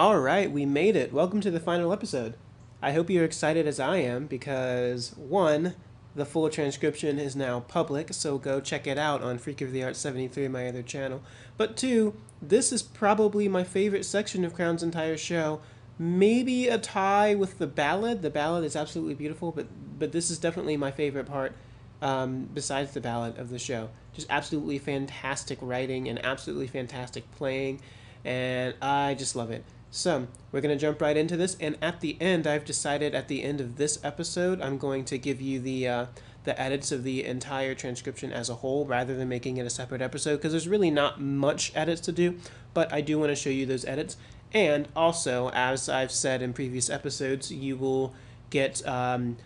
All right, we made it. Welcome to the final episode. I hope you're excited as I am because one, the full transcription is now public, so go check it out on Freak of the Art 73, my other channel. But two, this is probably my favorite section of Crown's entire show. Maybe a tie with the ballad. The ballad is absolutely beautiful, but but this is definitely my favorite part. Um, besides the ballad of the show, just absolutely fantastic writing and absolutely fantastic playing, and I just love it. So, we're going to jump right into this, and at the end, I've decided at the end of this episode, I'm going to give you the, uh, the edits of the entire transcription as a whole, rather than making it a separate episode, because there's really not much edits to do, but I do want to show you those edits. And also, as I've said in previous episodes, you will get um,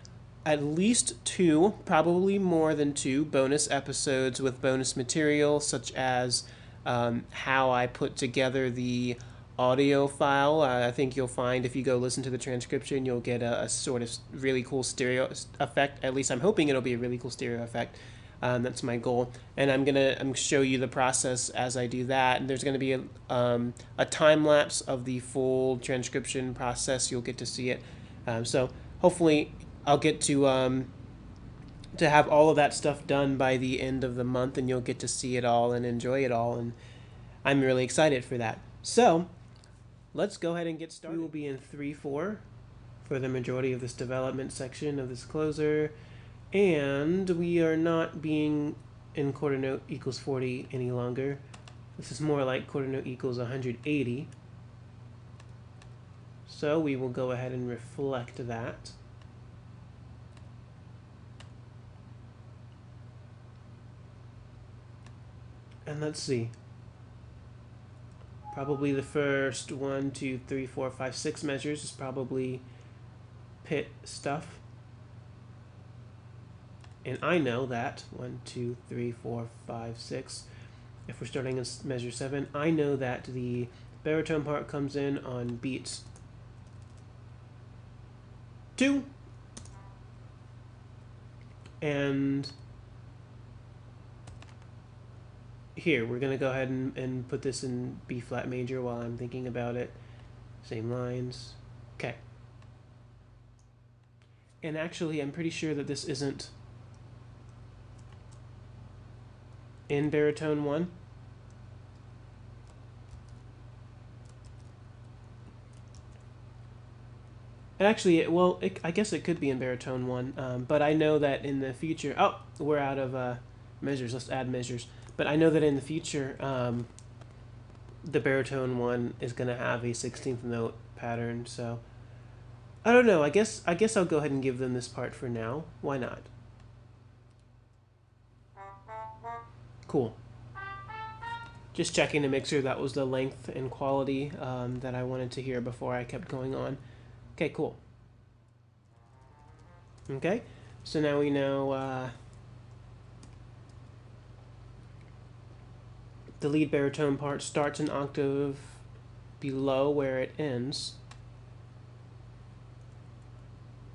at least two, probably more than two, bonus episodes with bonus material, such as um, how I put together the audio file. Uh, I think you'll find if you go listen to the transcription, you'll get a, a, sort of really cool stereo effect. At least I'm hoping it'll be a really cool stereo effect. Um, that's my goal, and I'm gonna I'm show you the process as I do that. And there's gonna be a, um, a time lapse of the full transcription process. You'll get to see it. Um, so hopefully I'll get to um, to have all of that stuff done by the end of the month, and you'll get to see it all and enjoy it all. And I'm really excited for that. So let's go ahead and get started. We will be in 3-4 for the majority of this development section of this closer. And we are not being in quarter note equals 40 any longer. This is more like quarter note equals 180. So we will go ahead and reflect that. And let's see probably the first one, two, three, four, five, six measures is probably pit stuff. And I know that one, two, three, four, five, six. If we're starting in measure seven, I know that the baritone part comes in on beats two and here, we're going to go ahead and, and put this in B flat major while I'm thinking about it. Same lines. Okay. And actually, I'm pretty sure that this isn't in baritone 1. Actually, it, well, it, I guess it could be in baritone 1, um, but I know that in the future... Oh, we're out of uh, measures. Let's add measures. But I know that in the future, um, the baritone one is going to have a 16th note pattern. So I don't know. I guess I guess I'll go ahead and give them this part for now. Why not? Cool. Just checking to make sure that was the length and quality um, that I wanted to hear before I kept going on. Okay, cool. Okay, so now we know uh, the lead baritone part starts an octave below where it ends.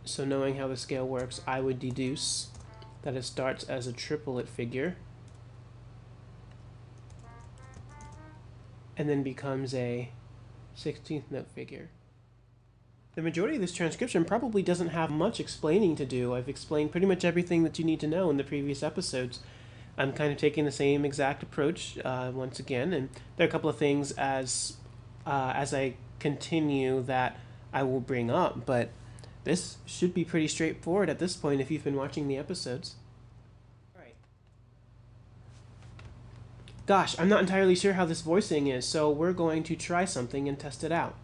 So knowing how the scale works, I would deduce that it starts as a triplet figure and then becomes a 16th note figure. The majority of this transcription probably doesn't have much explaining to do. I've explained pretty much everything that you need to know in the previous episodes. I'm kind of taking the same exact approach uh, once again, and there are a couple of things as uh, as I continue that I will bring up, but this should be pretty straightforward at this point if you've been watching the episodes. Alright. Gosh, I'm not entirely sure how this voicing is, so we're going to try something and test it out.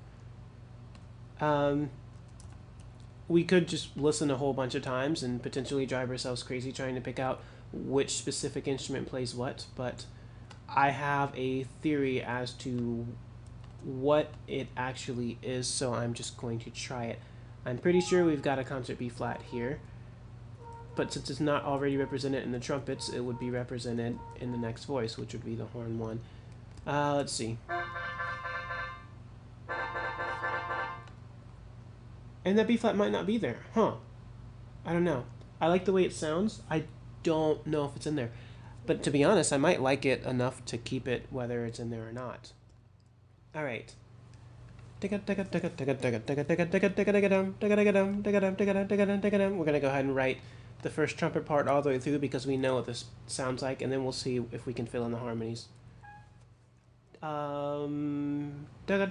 Um, we could just listen a whole bunch of times and potentially drive ourselves crazy trying to pick out which specific instrument plays what, but I have a theory as to what it actually is, so I'm just going to try it. I'm pretty sure we've got a concert B flat here, but since it's not already represented in the trumpets, it would be represented in the next voice, which would be the horn one. Uh, let's see. And that B flat might not be there, huh? I don't know. I like the way it sounds. I don't know if it's in there. But to be honest, I might like it enough to keep it whether it's in there or not. All right. We're gonna go ahead and write the first trumpet part all the way through because we know what this sounds like, and then we'll see if we can fill in the harmonies. Um, uh,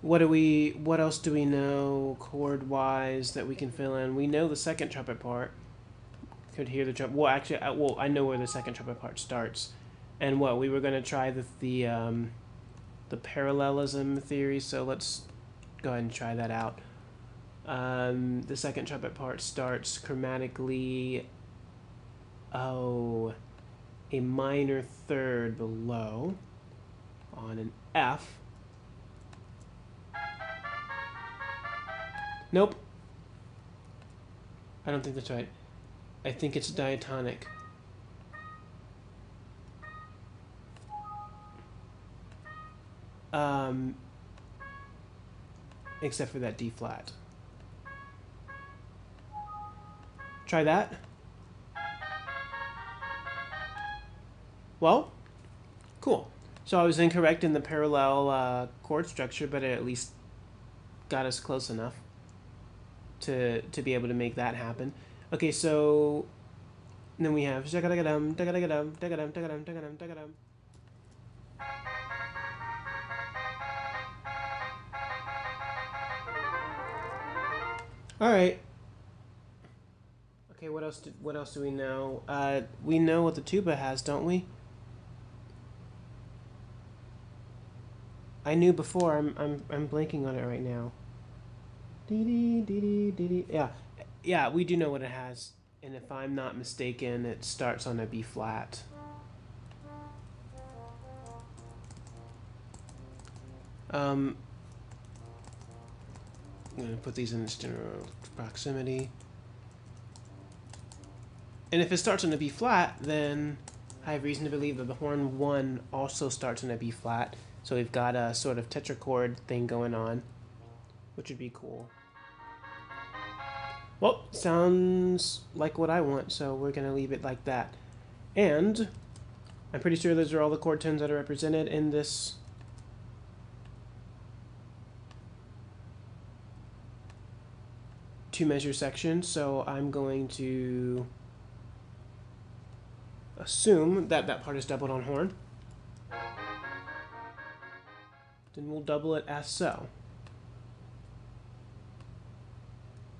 what do we? What else do we know chord wise that we can fill in? We know the second trumpet part. Could hear the trumpet. Well, actually, I, well, I know where the second trumpet part starts, and what we were gonna try the the um, the parallelism theory. So let's go ahead and try that out. Um, the second trumpet part starts chromatically. Oh, a minor third below on an F. Nope. I don't think that's right. I think it's diatonic. Um, except for that D flat. Try that. Well, cool. So I was incorrect in the parallel uh, chord structure, but it at least got us close enough to to be able to make that happen. Okay, so then we have All right. Okay, what else? Do, what else do we know? Uh, we know what the tuba has, don't we? I knew before. I'm I'm I'm blanking on it right now. Yeah, yeah. We do know what it has, and if I'm not mistaken, it starts on a B flat. Um, I'm going to put these in its general proximity. And if it starts on a B flat, then I have reason to believe that the horn 1 also starts on a B flat. So we've got a sort of tetrachord thing going on, which would be cool. Well, sounds like what I want, so we're going to leave it like that. And I'm pretty sure those are all the chord tones that are represented in this two measure section, so I'm going to assume that that part is doubled on horn. Then we'll double it as so.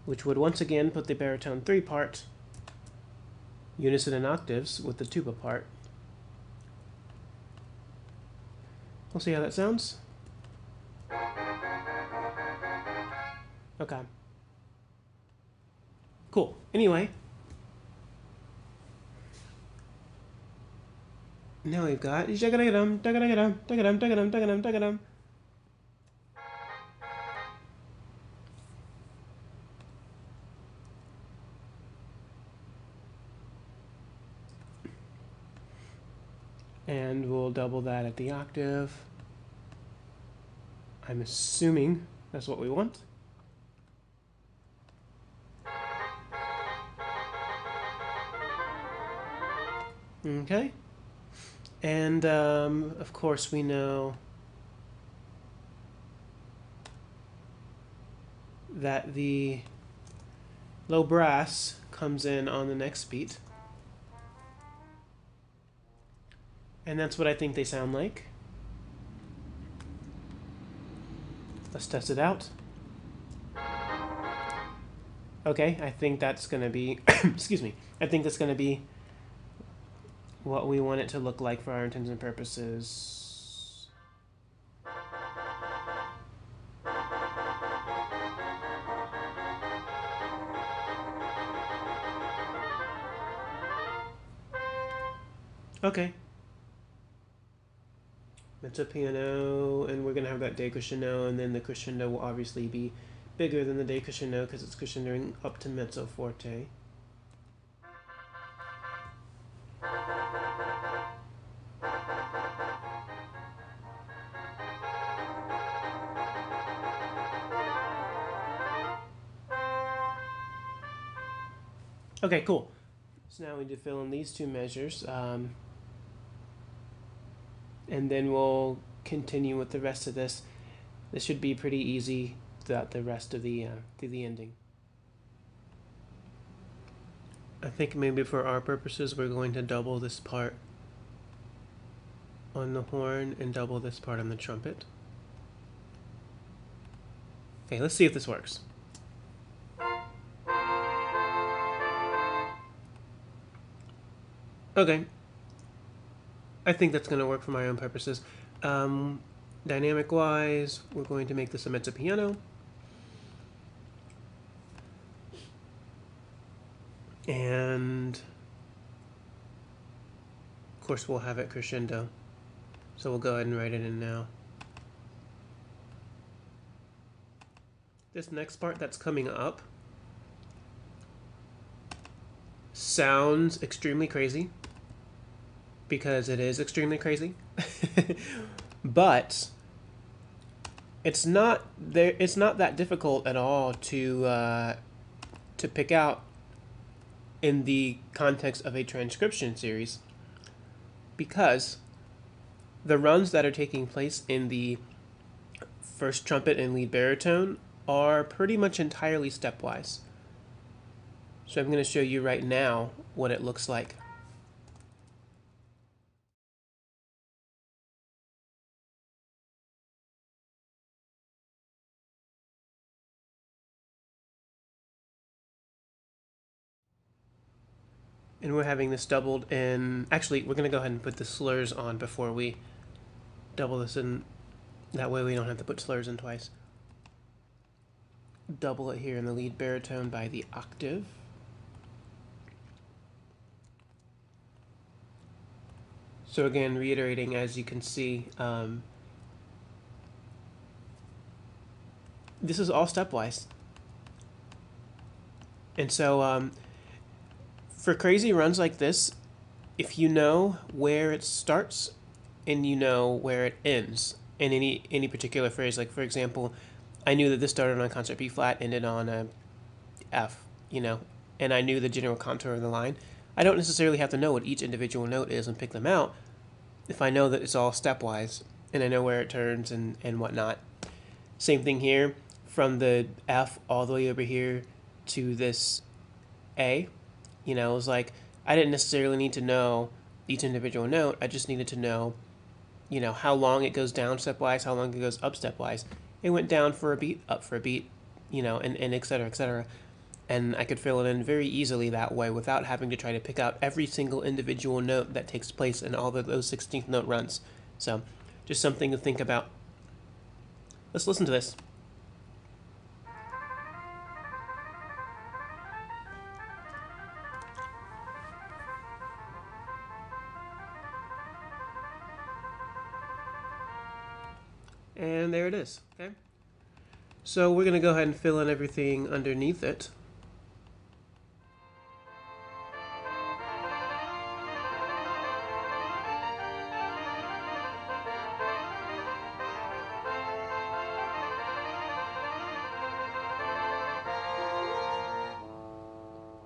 Which would once again put the baritone 3 part unison in octaves with the tuba part. We'll see how that sounds. Okay. Cool. Anyway. Now we've got double that at the octave. I'm assuming that's what we want. Okay. And, um, of course, we know that the low brass comes in on the next beat. And that's what I think they sound like. Let's test it out. Okay, I think that's going to be, excuse me, I think that's going to be what we want it to look like for our intents and purposes. Okay. Mezzo piano, and we're going to have that decrescendo, and then the crescendo will obviously be bigger than the decrescendo because it's crescendoing up to mezzo forte. Okay, cool. So now we need to fill in these two measures. Um, and then we'll continue with the rest of this. This should be pretty easy throughout the rest of the uh, through the ending. I think maybe for our purposes we're going to double this part on the horn and double this part on the trumpet. Okay, let's see if this works. Okay. I think that's going to work for my own purposes. Um, dynamic wise, we're going to make this a mezzo piano. And of course we'll have it crescendo. So we'll go ahead and write it in now. This next part that's coming up sounds extremely crazy because it is extremely crazy. but it's not there it's not that difficult at all to uh, to pick out in the context of a transcription series because the runs that are taking place in the first trumpet and lead baritone are pretty much entirely stepwise. So I'm going to show you right now what it looks like. And we're having this doubled in actually we're going to go ahead and put the slurs on before we double this in. That way we don't have to put slurs in twice. Double it here in the lead baritone by the octave. So again reiterating as you can see um, this is all stepwise. And so um, for crazy runs like this, if you know where it starts and you know where it ends in any any particular phrase, like for example, I knew that this started on concert B flat, ended on a F, you know, and I knew the general contour of the line. I don't necessarily have to know what each individual note is and pick them out if I know that it's all stepwise and I know where it turns and, and whatnot. Same thing here from the F all the way over here to this A. You know, it was like I didn't necessarily need to know each individual note. I just needed to know, you know, how long it goes down stepwise, how long it goes up stepwise. It went down for a beat, up for a beat, you know, and, and et cetera, et cetera. And I could fill it in very easily that way without having to try to pick out every single individual note that takes place in all of those 16th note runs. So, just something to think about. Let's listen to this. And there it is, okay? So we're gonna go ahead and fill in everything underneath it.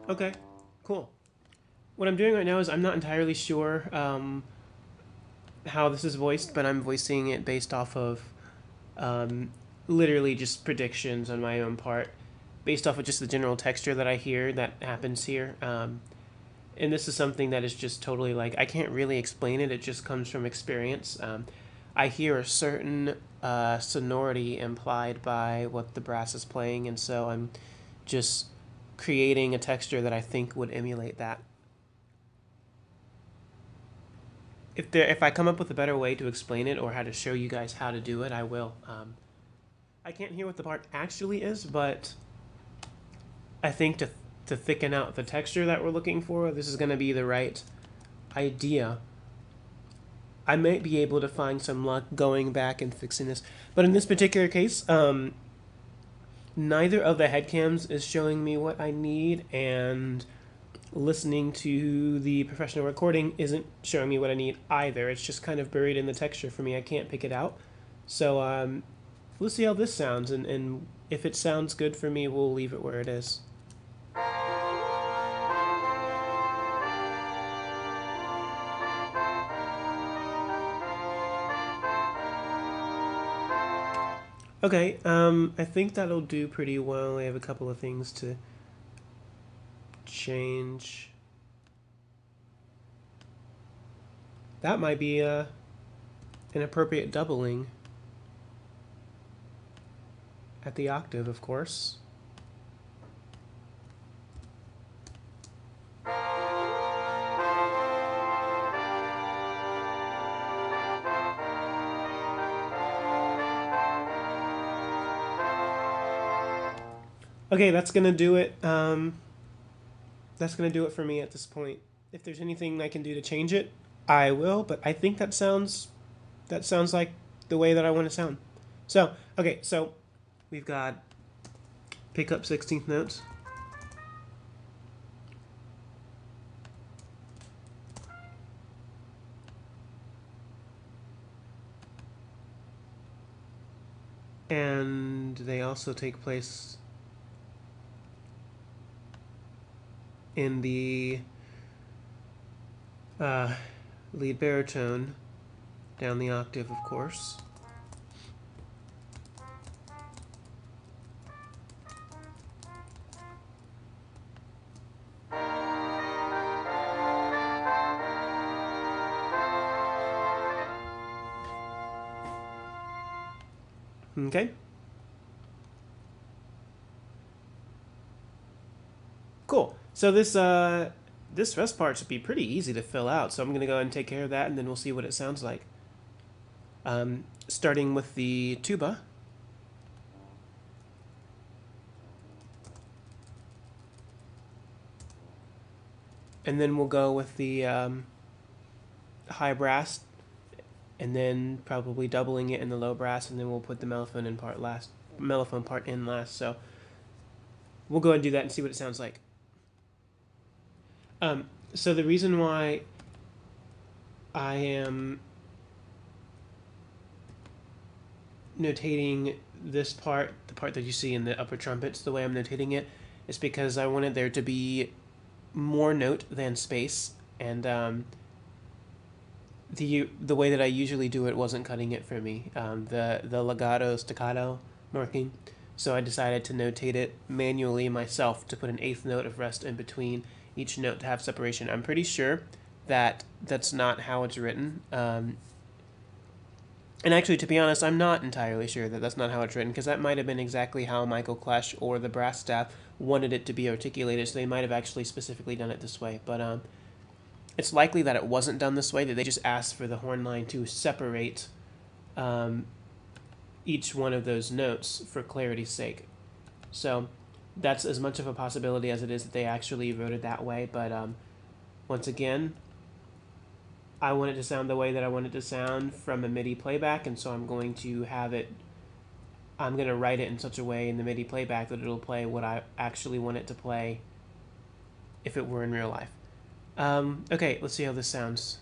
Okay, cool. What I'm doing right now is I'm not entirely sure um, how this is voiced, but I'm voicing it based off of um, literally just predictions on my own part, based off of just the general texture that I hear that happens here. Um, and this is something that is just totally like I can't really explain it. It just comes from experience. Um, I hear a certain uh, sonority implied by what the brass is playing, and so I'm just creating a texture that I think would emulate that. If there if I come up with a better way to explain it or how to show you guys how to do it, I will. Um, I can't hear what the part actually is, but I think to to thicken out the texture that we're looking for, this is going to be the right idea. I might be able to find some luck going back and fixing this, but in this particular case, um, neither of the head cams is showing me what I need, and listening to the professional recording isn't showing me what I need either. It's just kind of buried in the texture for me. I can't pick it out. So um, let's see how this sounds, and, and if it sounds good for me, we'll leave it where it is. Okay, um, I think that'll do pretty well. I have a couple of things to change. That might be uh, an appropriate doubling at the octave, of course. Okay, that's gonna do it. Um, that's gonna do it for me at this point. If there's anything I can do to change it, I will. But I think that sounds that sounds like the way that I want to sound. So okay, so we've got pick up sixteenth notes. And they also take place in the uh, lead baritone down the octave, of course. Okay. Cool. So this uh, this rest part should be pretty easy to fill out. So I'm going to go ahead and take care of that, and then we'll see what it sounds like. Um, starting with the tuba. And then we'll go with the um, high brass, and then probably doubling it in the low brass, and then we'll put the mellophone in part last. Mellophone part in last. So we'll go and do that and see what it sounds like. Um, so the reason why I am notating this part, the part that you see in the upper trumpets, the way I'm notating it, is because I wanted there to be more note than space, and um, the the way that I usually do it wasn't cutting it for me. Um, the the legato staccato marking, so I decided to notate it manually myself to put an eighth note of rest in between each note to have separation. I'm pretty sure that that's not how it's written. Um, and actually, to be honest, I'm not entirely sure that that's not how it's written because that might have been exactly how Michael Klesch or the brass staff wanted it to be articulated. So they might have actually specifically done it this way. But um, it's likely that it wasn't done this way. That they just asked for the horn line to separate um, each one of those notes for clarity's sake. So that's as much of a possibility as it is that they actually wrote it that way. But um, once again, I want it to sound the way that I want it to sound from a MIDI playback, and so I'm going to have it. I'm going to write it in such a way in the MIDI playback that it'll play what I actually want it to play if it were in real life. Um, okay, let's see how this sounds.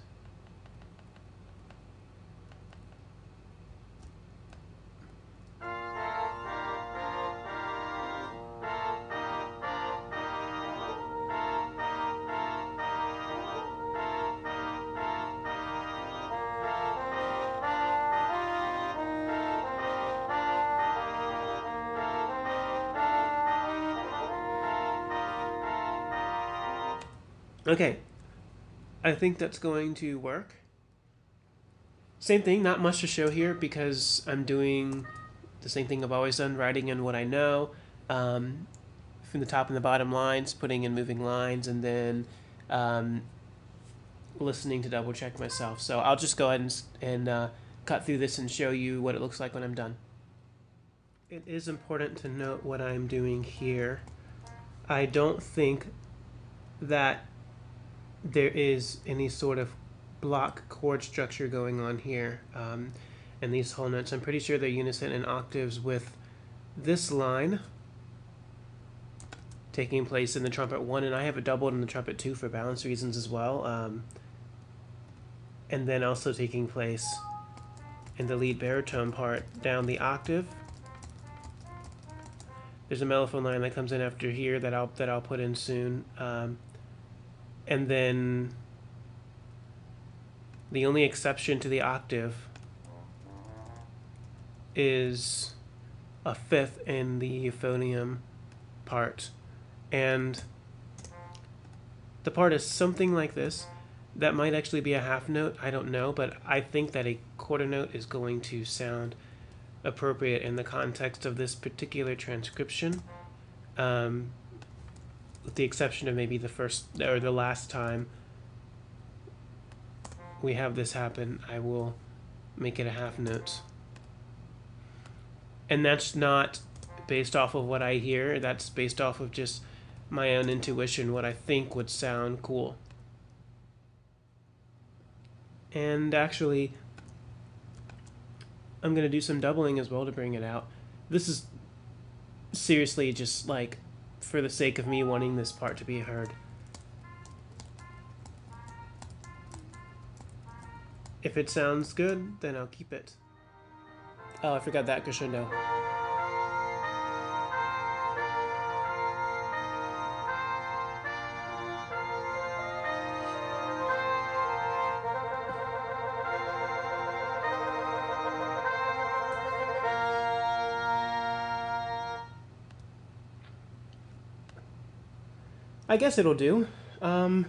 Okay, I think that's going to work. Same thing, not much to show here because I'm doing the same thing I've always done, writing in what I know, um, from the top and the bottom lines, putting in moving lines, and then um, listening to double check myself. So I'll just go ahead and, and uh, cut through this and show you what it looks like when I'm done. It is important to note what I'm doing here. I don't think that there is any sort of block chord structure going on here. Um, and these whole notes, I'm pretty sure they're unison in octaves with this line taking place in the trumpet one, and I have it doubled in the trumpet two for balance reasons as well. Um, and then also taking place in the lead baritone part down the octave. There's a mellophone line that comes in after here that I'll that I'll put in soon. Um, and then the only exception to the octave is a fifth in the euphonium part. And the part is something like this. That might actually be a half note, I don't know, but I think that a quarter note is going to sound appropriate in the context of this particular transcription. Um, with the exception of maybe the first or the last time we have this happen, I will make it a half note. And that's not based off of what I hear, that's based off of just my own intuition, what I think would sound cool. And actually, I'm going to do some doubling as well to bring it out. This is seriously just like for the sake of me wanting this part to be heard. If it sounds good, then I'll keep it. Oh, I forgot that crescendo. I guess it'll do. Um,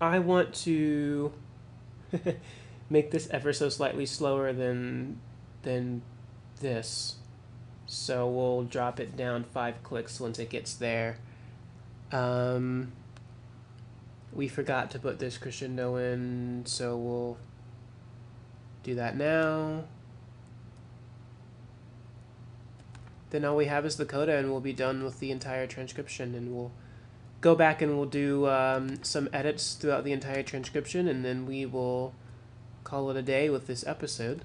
I want to make this ever so slightly slower than than this. So we'll drop it down five clicks once it gets there. Um, we forgot to put this crescendo in, so we'll do that now. Then all we have is the coda and we'll be done with the entire transcription and we'll go back and we'll do um, some edits throughout the entire transcription and then we will call it a day with this episode.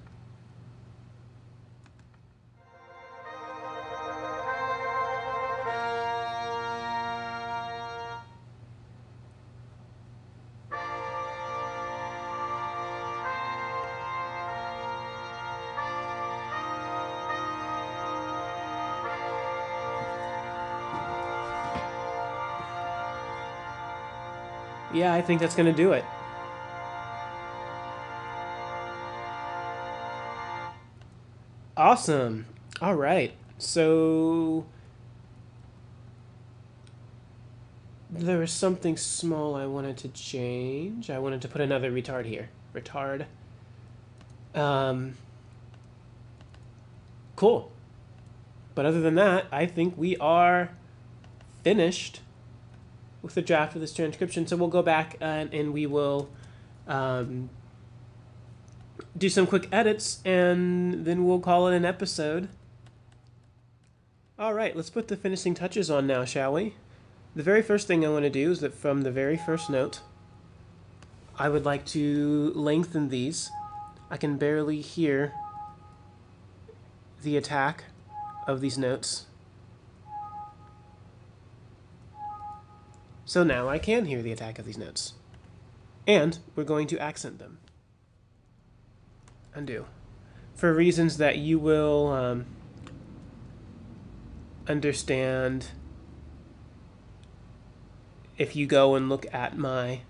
I think that's going to do it. Awesome. All right. So there was something small I wanted to change. I wanted to put another retard here. Retard. Um, cool. But other than that, I think we are finished with the draft of this transcription. So we'll go back and, and we will um, do some quick edits and then we'll call it an episode. All right, let's put the finishing touches on now, shall we? The very first thing I want to do is that from the very first note, I would like to lengthen these. I can barely hear the attack of these notes. So now I can hear the attack of these notes. And we're going to accent them. Undo. For reasons that you will um, understand if you go and look at my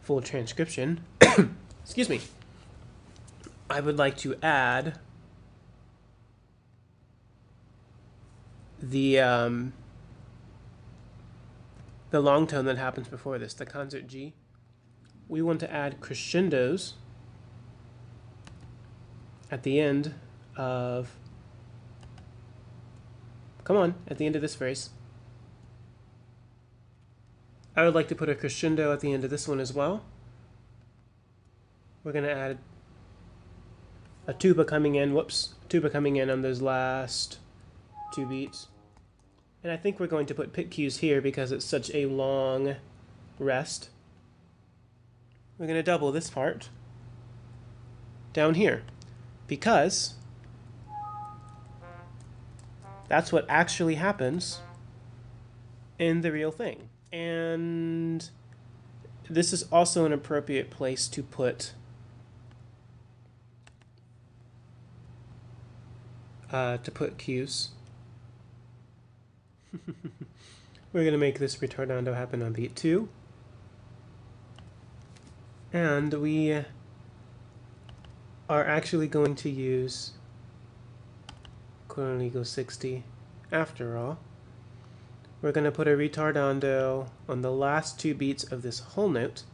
full transcription. Excuse me. I would like to add the um, the long tone that happens before this, the concert G. We want to add crescendos at the end of, come on, at the end of this phrase. I would like to put a crescendo at the end of this one as well. We're going to add a tuba coming in, whoops, tuba coming in on those last two beats. And I think we're going to put pit cues here because it's such a long rest. We're going to double this part down here because that's what actually happens in the real thing. And this is also an appropriate place to put uh, to put cues. We're going to make this retardando happen on beat 2. And we are actually going to use only go 60 after all. We're going to put a retardando on the last two beats of this whole note.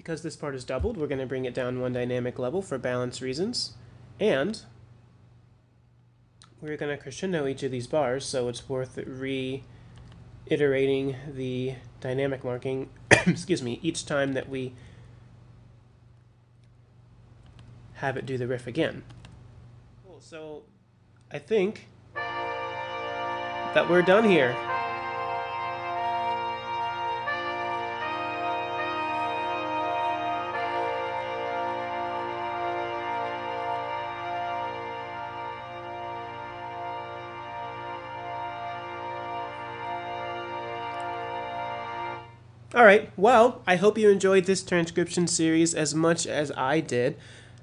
Because this part is doubled, we're going to bring it down one dynamic level for balance reasons. And we're going to crescendo each of these bars, so it's worth reiterating the dynamic marking, excuse me, each time that we have it do the riff again. Cool, so I think that we're done here. All right. Well, I hope you enjoyed this transcription series as much as I did.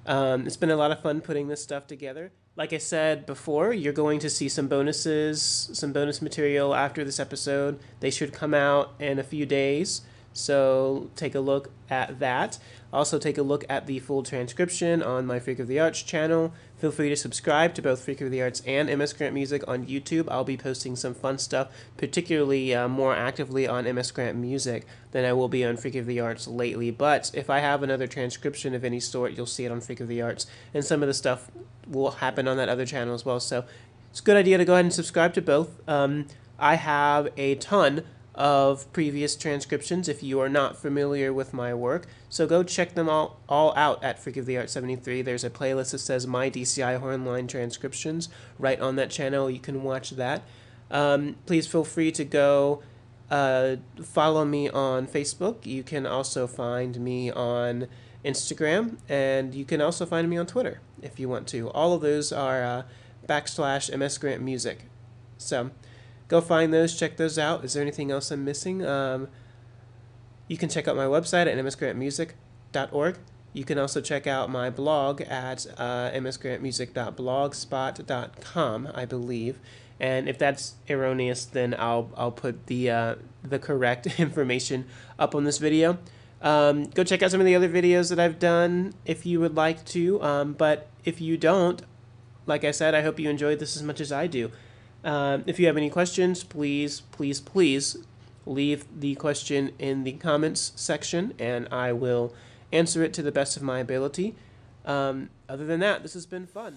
Um, it's been a lot of fun putting this stuff together. Like I said before, you're going to see some bonuses, some bonus material after this episode. They should come out in a few days. So take a look at that. Also, take a look at the full transcription on my Freak of the Arts channel. Feel free to subscribe to both Freak of the Arts and MS Grant Music on YouTube. I'll be posting some fun stuff, particularly uh, more actively on MS Grant Music than I will be on Freak of the Arts lately. But if I have another transcription of any sort, you'll see it on Freak of the Arts, and some of the stuff will happen on that other channel as well. So it's a good idea to go ahead and subscribe to both. Um, I have a ton of previous transcriptions if you are not familiar with my work. So go check them all, all out at Freak of the Art 73. There's a playlist that says My DCI Hornline Transcriptions right on that channel. You can watch that. Um, please feel free to go uh, follow me on Facebook. You can also find me on Instagram, and you can also find me on Twitter if you want to. All of those are uh, backslash MS Grant Music. So, go find those, check those out. Is there anything else I'm missing? Um, you can check out my website at msgrantmusic.org. You can also check out my blog at uh, msgrantmusic.blogspot.com, I believe. And if that's erroneous, then I'll I'll put the uh, the correct information up on this video. Um, go check out some of the other videos that I've done if you would like to. Um, but if you don't, like I said, I hope you enjoyed this as much as I do. Um, if you have any questions, please, please, please leave the question in the comments section and I will answer it to the best of my ability. Um, other than that, this has been fun.